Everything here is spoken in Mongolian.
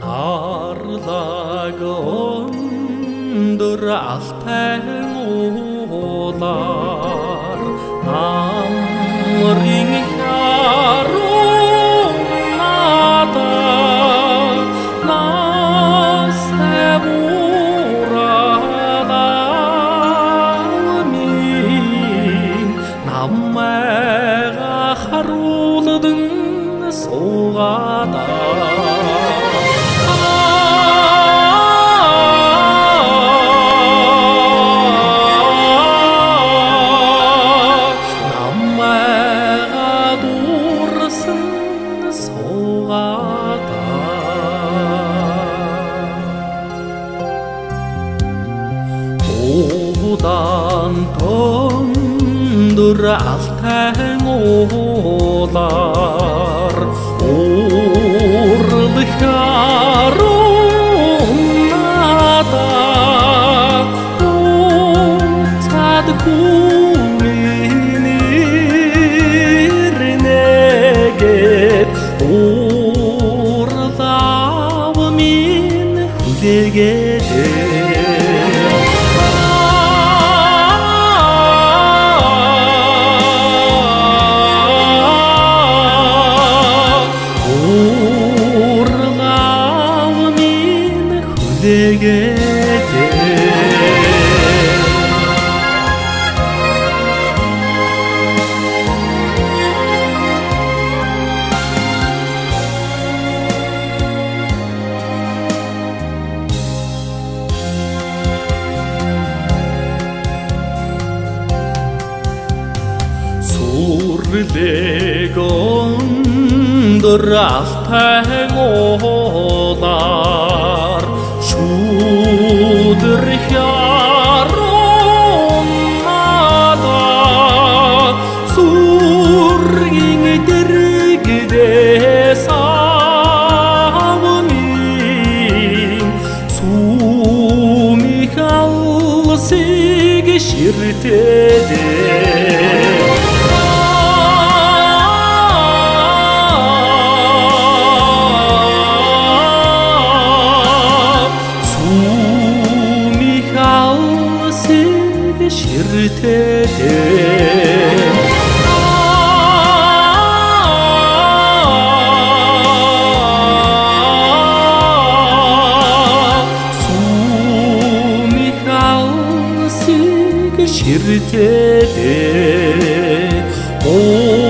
Nardag under allt hem ålar Namring kär och nada Naste vorada min Namega haruladın soğada Удан тондөр алтай уулаар уурлахарунада цад хүлээгээд сүрлэг өндөр алтай ширтэдээ ширтэлээ. Оо